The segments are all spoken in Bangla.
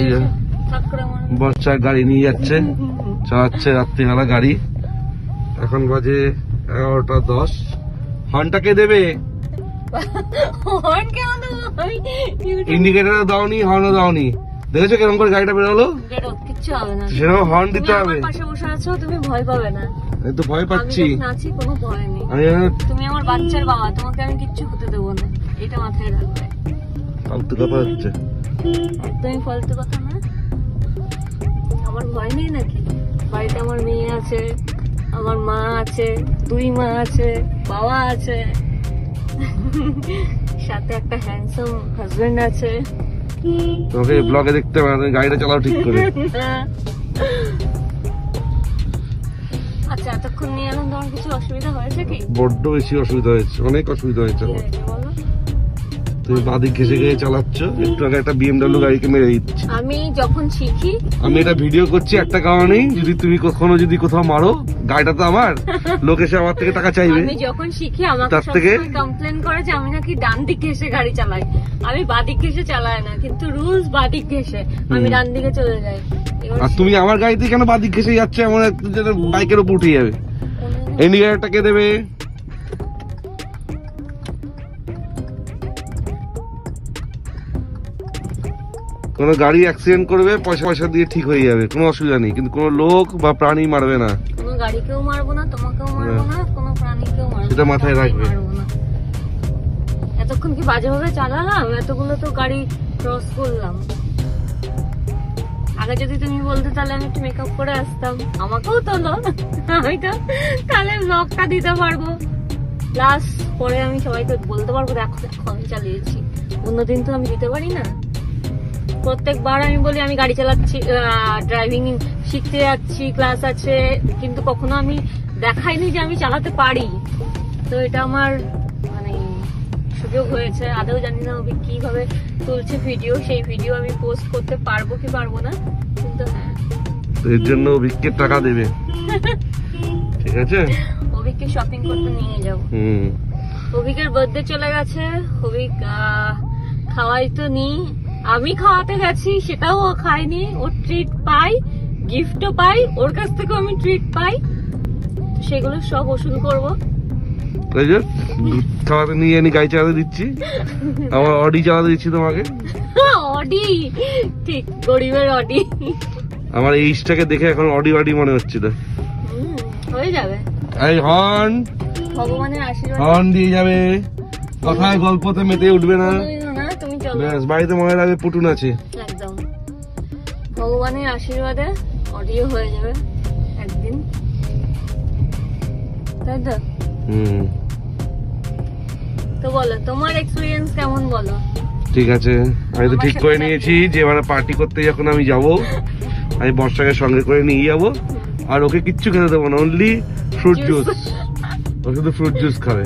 এই বর্ষা গাড়ি নিয়ে যাচ্ছে চালাচ্ছে রাত্রিবেলা গাড়ি। এখন বাজে এগারোটা দশ। হর্নটা কে দেবে? কেমন ইন্ডিকেটার দাওনি হর্নও দাওনি। দেখেছ কেরকম করে গাড়িটা বেরোলো? সেরকম হর্ন দিতে হবে। তুমি ভয় পাবে না। আমি তো ভয় পাচ্ছি। আমি তুমি আমার বাচ্চার বাবা তোমাকে আমি কিচ্ছু হতে দেবো না। এটা মাথায় রাখবে। ফালতু কথা হচ্ছে। একদমই ফালতু কথা না। আমার ভয় নেই নাকি? বাড়িতে আমার মেয়ে আছে আমার মা আছে দুই মা আছে বাবা আছে। সাথে একটা হ্যান্ডসাম হাজবেন্ড আছে। তোমাকে ব্লগে দেখতে তুমি গাড়িটা চালাও ঠিক করে। আচ্ছা এতক্ষণ নিয়ে এলাম তোমার কিছু অসুবিধা হয়েছে কি? বড্ড বেশি অসুবিধা হয়েছে অনেক অসুবিধা হয়েছে আমার। হয়েছে বলো? তুমি বাদিক ঘেসে ঘেসে চালাচ্ছ একটু আগে একটা বিএমডাব্লিউ গাড়িকে মেরে দিচ্ছি। আমি যখন শিখি আমি এটা ভিডিও করছি একটা কারণেই যদি তুমি কখনো যদি কোথাও মারো গাড়িটা তো আমার লোক এসে আমার থেকে টাকা চাইবে। আমি যখন শিখি আমাকে তার থেকে- কমপ্লেন করে যে আমি নাকি ডান দিক ঘেসে গাড়ি চালাই। আমি বাদিক ঘেসে চালাই না কিন্তু রুলস বাদিক ঘেসে আমি। ডান দিকে চলে যাই। আর তুমি আমার গাড়িতে কেন বাদিক ঘেসে যাচ্ছে? এমন একটা যেন বাইকের উপর উঠে যাবে। কোনোদিন- কে দেবে? কোনো গাড়ি অ্যাক্সিডেন্ট করবে পয়সা পয়সা দিয়ে ঠিক হয়ে যাবে কোনো অসুবিধা নেই। কিন্তু কোনো লোক বা প্রাণী মারবে না। কোনো গাড়িকেও মারবো না তোমাকেও মারবো না কোনো প্রাণীকেও মারবো সেটা মাথায় রাখবে। এতক্ষণ কি বাজেভাবে চালালাম? এতগুলো তো গাড়ি ক্রস করলাম। আগে যদি তুমি বলতে তাহলে আমি একটু মেকআপ করে আসতাম। আমাকেও তোলো আমি তো তাহলে ব্লগটা দিতে পারব। প্লাস পরে আমি সবাইকে বলতে পারব দেখো দেখো আমি চালিয়েছি। অন্যদিন তো আমি দিতে পারি না। প্রত্যেকবার আমি বলি আমি গাড়ি চালাচ্ছি ড্রাইভিং শিখতে যাচ্ছি ক্লাস আছে কিন্তু কখনো আমি দেখাইনি যে আমি চালাতে পারি। তো এটা আমার মানে সুযোগ হয়েছে। আদৌ জানি না আমি কীভাবে তুলছে ভিডিও সেই ভিডিও আমি পোস্ট করতে পারব কি পারব না কিন্তু হ্যাঁ এর জন্য অভিজ্ঞের টাকা দেবে। ঠিক আছে? অভিককে শপিং করতে নিয়ে যাব। হুম। অভিকের বার্থডে চলে গেছে। অভিক খাওয়াই তো নি আমি খাওয়াতে গেছি সেটাও ও খায়নি। ও ট্রিট পাই গিফটও পাই ওর কাছ থেকেও আমি ট্রিট পাই। সেগুলো সব ওষুধ করব। তাই যে দুধ খাওয়াতে নিয়ে চালাতে দিচ্ছি। আমার অডি চালাতে দিচ্ছি তোমাকে। অডি? ঠিক গরিবের অডি। আমার এইজটাকে দেখে এখন অডি অডি মনে হচ্ছিল হয়ে যাবে। এই হর্ন ভগবানের আশীর্বাদ। হর্ন দিয়ে যাবে। কথায় গল্পতে মেতে উঠবে না। চলো। ব্যাস বাড়িতে মনে রাখবে পুটুন আছে। একদম। ভগবানের আশীর্বাদে অডিও হয়ে যাবে একদিন। তাই তো? হুম। তো বলো তোমার এক্সপিরিয়েন্স কেমন বলো? ঠিক আছে। আমি তো ঠিক করে নিয়েছি যে এবারে পার্টি করতে যখন আমি যাব আমি বর্ষাকে সঙ্গে করে নিয়ে যাব আর ওকে কিচ্ছু খেতে দেবো না অনলি ফ্রুট জুস ও শুধু ফ্রুট জুস খাবে।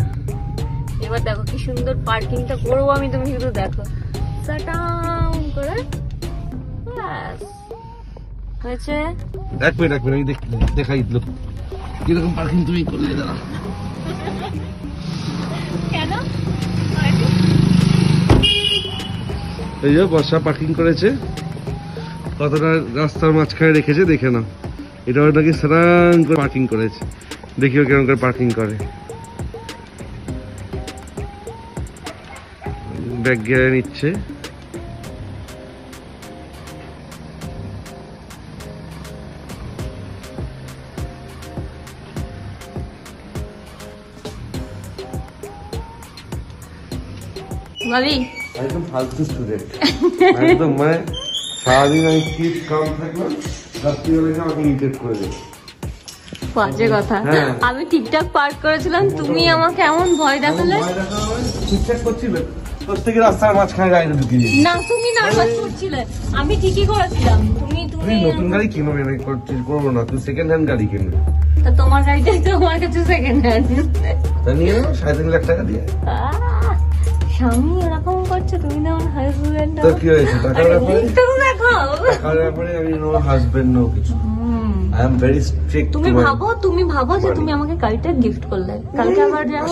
এবার দেখো কি সুন্দর পার্কিংটা করব আমি তুমি শুধু দেখো। সাটাম করে ব্যাস। হয়েছে? এক মিনিট এক মিনিট আমি দেখাই দিল। কীরকম পার্কিং তুমি করলে দাঁড়া। কেন? এই যে বর্ষা পার্কিং করেছে। কতটা রাস্তার মাঝখানে রেখেছে দেখে নাও। এটা নাকি সারাং করে পার্কিং করেছে। দেখিও কেমন করে পার্কিং করে। ব্যাগ গিয়ারে নিচ্ছে। ভাবি একদম ফালতু স্টুডেন্ট একদম মানে সারাদিন আমি কি কাম থাকলাম রাত্রিবেলা আমাকে ইরিটেট করে দেবে। বাজে কথা। হ্যাঁ। আমি ঠিকঠাক পার্ক করেছিলাম তুমি আমাকে এমন ভয় দেখালে? ঠিকঠাক করছিল? থেকে রাস্তার মাঝখানে গাড়ি ঢুকে না তুমি নার্ভাস করছিলে আমি ঠিকই করেছিলাম। তুমি তুমি নতুন গাড়ি কিনো না করছিস করব না তুই সেকেন্ড হ্যান্ড গাড়ি কিনবে। তা তোমার গাড়িটাই তো আমার কাছে সেকেন্ড হ্যান্ড তা নিয়ে নাও সাড়ে তিন লাখ টাকা দিয়ে। স্বামী এরকম করছে? তুমি না আমার হাজবেন্ড তো কি হয়েছে? টাকার ব্যাপারে? দেখো টাকার ব্যাপারে আমি নো হাজবেন্ড নো কিছু হুম। আই এম ভেরি স্ট্রিক্ট তুমি ভাবো তুমি ভাবো যে তুমি আমাকে গাড়িটা গিফট করলে। কালকে আবার যাব?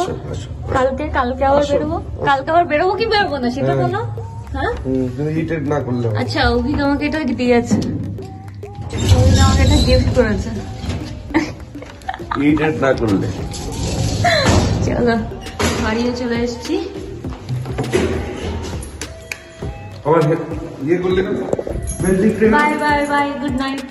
কালকে কালকে আবার বেরোবো? কালকে আবার বেরোবো কি বেরোবো না? সেটা হ্যাঁ। বলো হ্যাঁ? হুম, হিটেড না করলে আচ্ছা অভিক আমাকে এটা দিয়েছে। অভিক আমাকে এটা গিফট করেছে। হিটেড না করলে। চলো বাড়িও চলে এসেছি। और ये गुल्ली bye bye bye good night